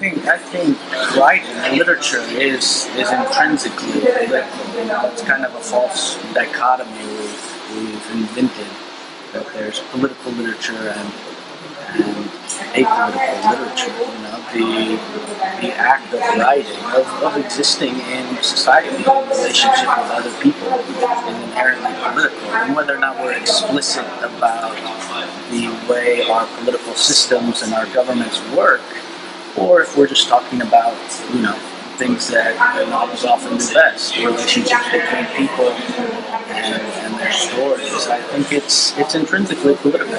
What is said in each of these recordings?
think I think writing and literature is is intrinsically it's kind of a false dichotomy we've, we've invented that there's political literature and and apolitical literature. You know, the the act of writing, of, of existing in society, in relationship with other people, is inherently political. And whether or not we're explicit about the way our political systems and our governments work, or if we're just talking about, you know, things that novels often do best, relationships between people and, and their stories. I think it's it's intrinsically political.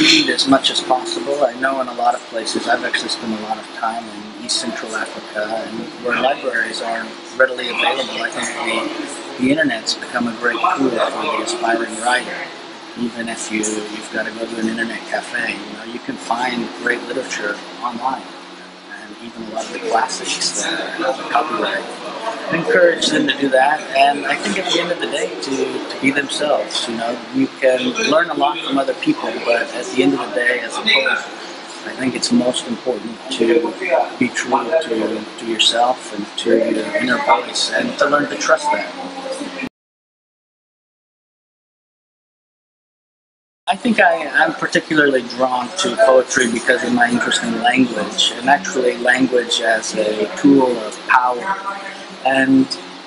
read as much as possible. I know in a lot of places, I've actually spent a lot of time in East Central Africa, and where libraries are readily available, I think the, the internet's become a great tool for the aspiring writer. Even if you, you've got to go to an internet cafe, you know, you can find great literature online and even a lot of the classics that have copyright. I encourage them to do that, and I think at the end of the day, to, to be themselves. You know, you can learn a lot from other people, but at the end of the day, as a poet, I think it's most important to be true to, to yourself and to your inner voice, and to learn to trust that. I think I, am particularly drawn to poetry because of my interest in language, and actually language as a tool of power. And,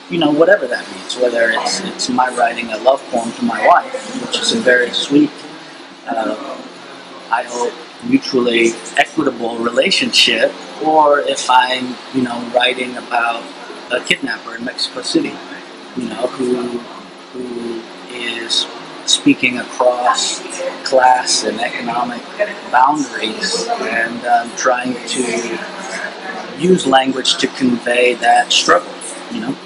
you know, whatever that means, whether it's, it's my writing a love poem to my wife, which is a very sweet, uh, I hope, mutually equitable relationship, or if I'm, you know, writing about a kidnapper in Mexico City, you know, who, who is speaking across class and economic boundaries and um, trying to use language to convey that struggle, you know?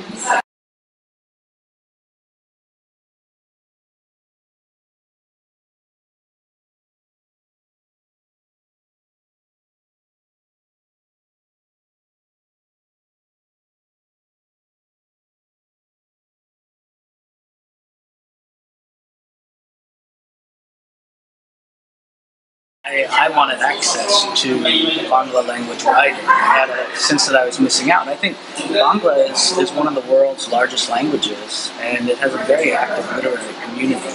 I, I, wanted access to the Bangla language writing. I had a sense that I was missing out. And I think Bangla is, is one of the world's largest languages, and it has a very active literary community.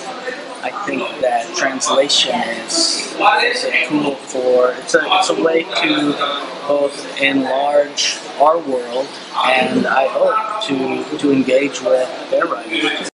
I think that translation is, is a tool for, it's a, it's a way to both enlarge our world and I hope to, to engage with their writers